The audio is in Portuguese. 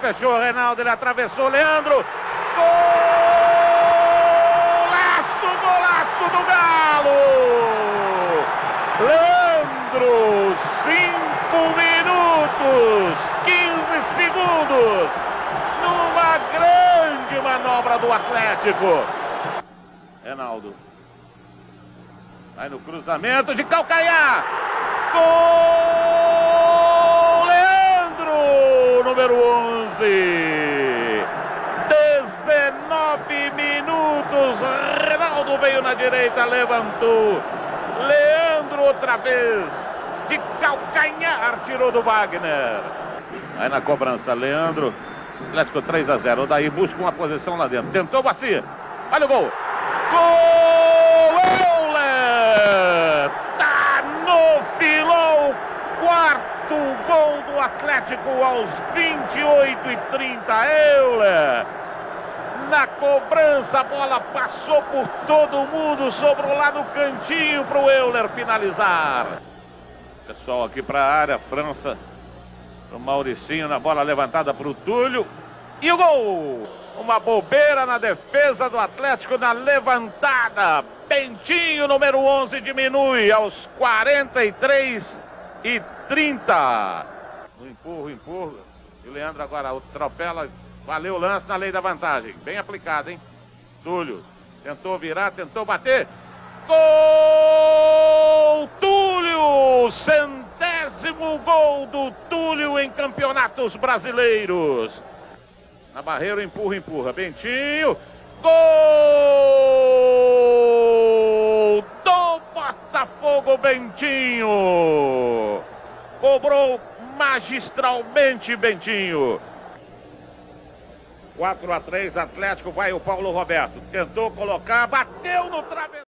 Fechou o Reinaldo, ele atravessou Leandro. Golaço, golaço do Galo! Leandro, 5 minutos, 15 segundos, numa grande manobra do Atlético. Reinaldo. Vai no cruzamento de calcanhar. Gol! Leandro, número 11. 19 minutos. Reinaldo veio na direita, levantou. Leandro outra vez. De calcanhar, tirou do Wagner. Aí na cobrança, Leandro. Atlético 3 a 0. O Daí busca uma posição lá dentro. Tentou Bacia. Olha o gol. Gol! Euler! Tá no filão. Quarto Atlético aos 28 e 30. Euler! Na cobrança, a bola passou por todo mundo, sobrou lá no cantinho para o Euler finalizar. Pessoal aqui para a área, França, o Mauricinho na bola levantada para o Túlio. E o gol! Uma bobeira na defesa do Atlético na levantada. Bentinho, número 11, diminui aos 43 e 30. No empurro, empurro. E o Leandro agora atropela. Valeu o lance na lei da vantagem. Bem aplicado, hein? Túlio tentou virar, tentou bater. Gol! Túlio! Centésimo gol do Túlio em campeonatos brasileiros. Na barreira, empurra, empurra. Bentinho. Gol do Botafogo, Bentinho. Cobrou magistralmente, Bentinho. 4 a 3, Atlético, vai o Paulo Roberto. Tentou colocar, bateu no travesseiro.